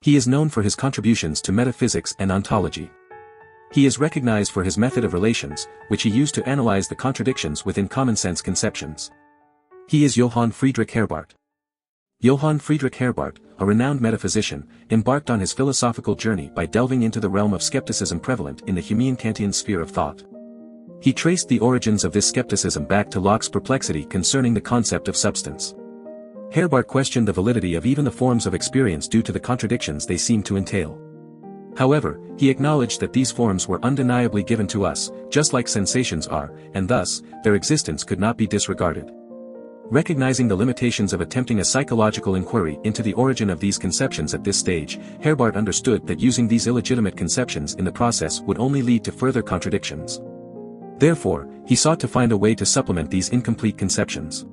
He is known for his contributions to metaphysics and ontology. He is recognized for his method of relations, which he used to analyze the contradictions within common-sense conceptions. He is Johann Friedrich Herbart. Johann Friedrich Herbart, a renowned metaphysician, embarked on his philosophical journey by delving into the realm of skepticism prevalent in the Humean-Kantian sphere of thought. He traced the origins of this skepticism back to Locke's perplexity concerning the concept of substance. Herbart questioned the validity of even the forms of experience due to the contradictions they seem to entail. However, he acknowledged that these forms were undeniably given to us, just like sensations are, and thus, their existence could not be disregarded. Recognizing the limitations of attempting a psychological inquiry into the origin of these conceptions at this stage, Herbart understood that using these illegitimate conceptions in the process would only lead to further contradictions. Therefore, he sought to find a way to supplement these incomplete conceptions.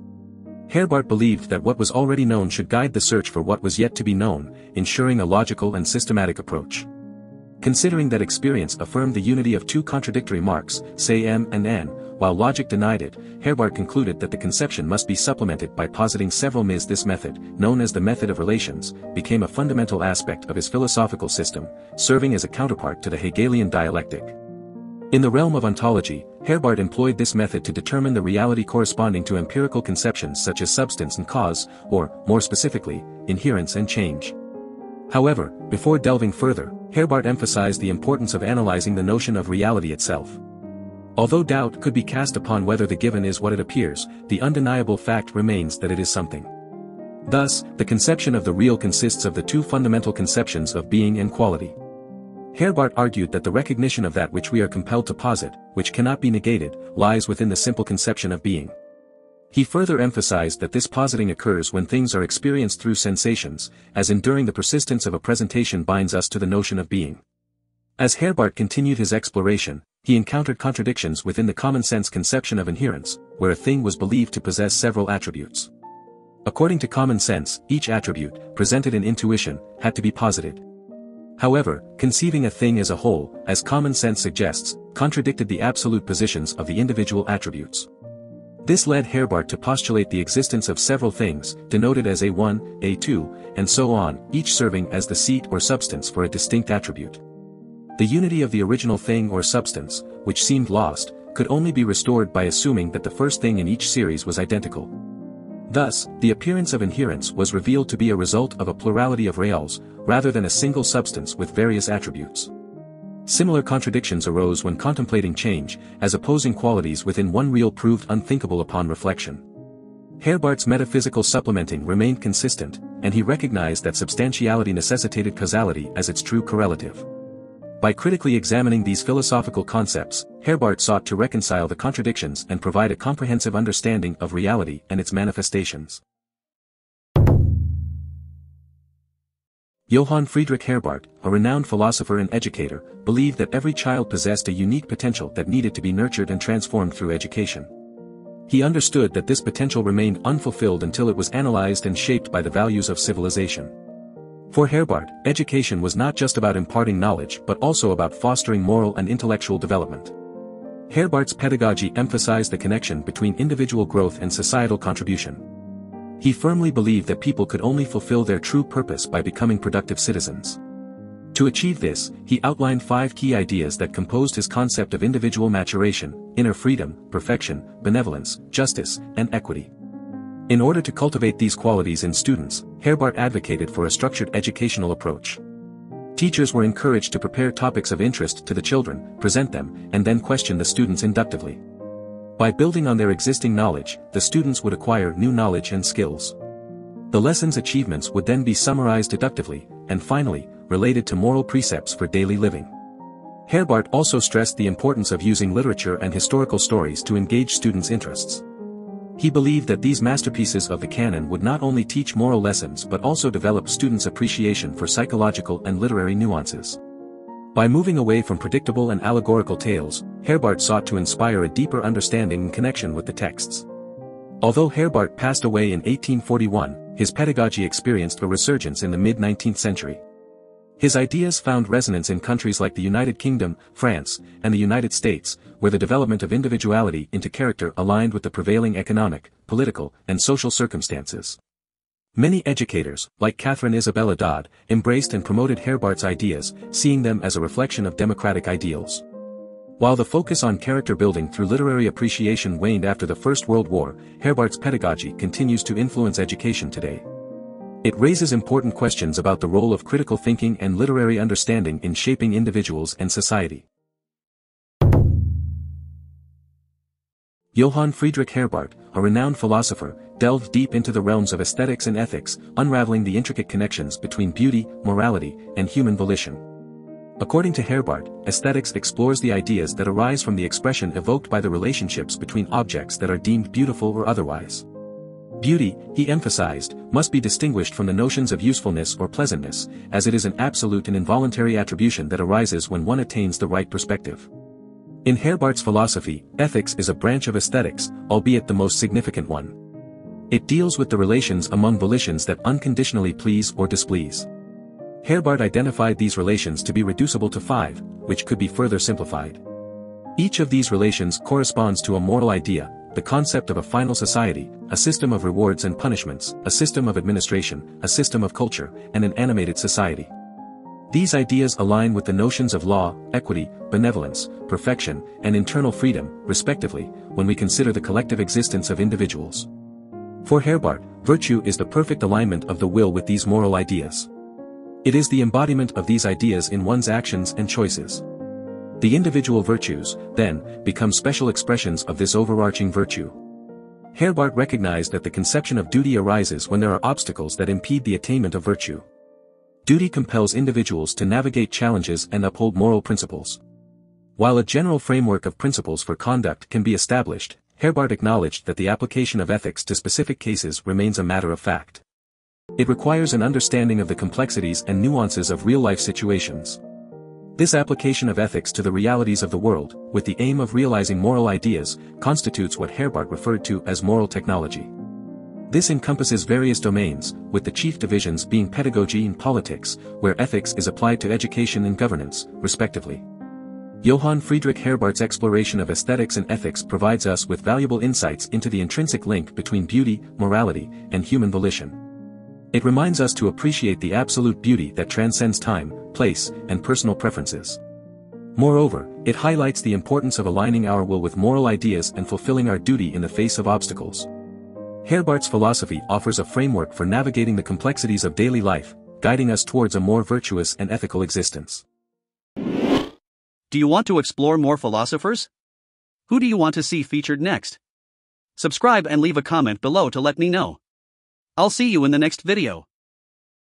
Herbart believed that what was already known should guide the search for what was yet to be known, ensuring a logical and systematic approach. Considering that experience affirmed the unity of two contradictory marks, say M and N, while logic denied it, Herbart concluded that the conception must be supplemented by positing several myths this method, known as the method of relations, became a fundamental aspect of his philosophical system, serving as a counterpart to the Hegelian dialectic. In the realm of ontology, Herbart employed this method to determine the reality corresponding to empirical conceptions such as substance and cause, or, more specifically, inherence and change. However, before delving further, Herbart emphasized the importance of analyzing the notion of reality itself. Although doubt could be cast upon whether the given is what it appears, the undeniable fact remains that it is something. Thus, the conception of the real consists of the two fundamental conceptions of being and quality. Herbart argued that the recognition of that which we are compelled to posit, which cannot be negated, lies within the simple conception of being. He further emphasized that this positing occurs when things are experienced through sensations, as enduring the persistence of a presentation binds us to the notion of being. As Herbart continued his exploration, he encountered contradictions within the common-sense conception of inherence, where a thing was believed to possess several attributes. According to common sense, each attribute, presented in intuition, had to be posited. However, conceiving a thing as a whole, as common sense suggests, contradicted the absolute positions of the individual attributes. This led Herbart to postulate the existence of several things, denoted as A1, A2, and so on, each serving as the seat or substance for a distinct attribute. The unity of the original thing or substance, which seemed lost, could only be restored by assuming that the first thing in each series was identical. Thus, the appearance of inherence was revealed to be a result of a plurality of reals, rather than a single substance with various attributes. Similar contradictions arose when contemplating change, as opposing qualities within one real proved unthinkable upon reflection. Herbart's metaphysical supplementing remained consistent, and he recognized that substantiality necessitated causality as its true correlative. By critically examining these philosophical concepts, Herbart sought to reconcile the contradictions and provide a comprehensive understanding of reality and its manifestations. Johann Friedrich Herbart, a renowned philosopher and educator, believed that every child possessed a unique potential that needed to be nurtured and transformed through education. He understood that this potential remained unfulfilled until it was analyzed and shaped by the values of civilization. For Herbart, education was not just about imparting knowledge but also about fostering moral and intellectual development. Herbart's pedagogy emphasized the connection between individual growth and societal contribution. He firmly believed that people could only fulfill their true purpose by becoming productive citizens. To achieve this, he outlined five key ideas that composed his concept of individual maturation, inner freedom, perfection, benevolence, justice, and equity. In order to cultivate these qualities in students, Herbart advocated for a structured educational approach. Teachers were encouraged to prepare topics of interest to the children, present them, and then question the students inductively. By building on their existing knowledge, the students would acquire new knowledge and skills. The lesson's achievements would then be summarized deductively, and finally, related to moral precepts for daily living. Herbart also stressed the importance of using literature and historical stories to engage students' interests. He believed that these masterpieces of the canon would not only teach moral lessons but also develop students' appreciation for psychological and literary nuances. By moving away from predictable and allegorical tales, Herbart sought to inspire a deeper understanding and connection with the texts. Although Herbart passed away in 1841, his pedagogy experienced a resurgence in the mid-19th century. His ideas found resonance in countries like the United Kingdom, France, and the United States, where the development of individuality into character aligned with the prevailing economic, political, and social circumstances. Many educators, like Catherine Isabella Dodd, embraced and promoted Herbart's ideas, seeing them as a reflection of democratic ideals. While the focus on character building through literary appreciation waned after the First World War, Herbart's pedagogy continues to influence education today. It raises important questions about the role of critical thinking and literary understanding in shaping individuals and society. Johann Friedrich Herbart, a renowned philosopher, delved deep into the realms of aesthetics and ethics, unraveling the intricate connections between beauty, morality, and human volition. According to Herbart, aesthetics explores the ideas that arise from the expression evoked by the relationships between objects that are deemed beautiful or otherwise. Beauty, he emphasized, must be distinguished from the notions of usefulness or pleasantness, as it is an absolute and involuntary attribution that arises when one attains the right perspective. In Herbart's philosophy, ethics is a branch of aesthetics, albeit the most significant one. It deals with the relations among volitions that unconditionally please or displease. Herbart identified these relations to be reducible to five, which could be further simplified. Each of these relations corresponds to a moral idea, the concept of a final society, a system of rewards and punishments, a system of administration, a system of culture, and an animated society. These ideas align with the notions of law, equity, benevolence, perfection, and internal freedom, respectively, when we consider the collective existence of individuals. For Herbart, virtue is the perfect alignment of the will with these moral ideas. It is the embodiment of these ideas in one's actions and choices. The individual virtues, then, become special expressions of this overarching virtue. Herbart recognized that the conception of duty arises when there are obstacles that impede the attainment of virtue. Duty compels individuals to navigate challenges and uphold moral principles. While a general framework of principles for conduct can be established, Herbart acknowledged that the application of ethics to specific cases remains a matter of fact. It requires an understanding of the complexities and nuances of real-life situations. This application of ethics to the realities of the world, with the aim of realizing moral ideas, constitutes what Herbart referred to as moral technology. This encompasses various domains, with the chief divisions being pedagogy and politics, where ethics is applied to education and governance, respectively. Johann Friedrich Herbart's exploration of aesthetics and ethics provides us with valuable insights into the intrinsic link between beauty, morality, and human volition. It reminds us to appreciate the absolute beauty that transcends time, place, and personal preferences. Moreover, it highlights the importance of aligning our will with moral ideas and fulfilling our duty in the face of obstacles. Herbart's philosophy offers a framework for navigating the complexities of daily life, guiding us towards a more virtuous and ethical existence. Do you want to explore more philosophers? Who do you want to see featured next? Subscribe and leave a comment below to let me know. I'll see you in the next video.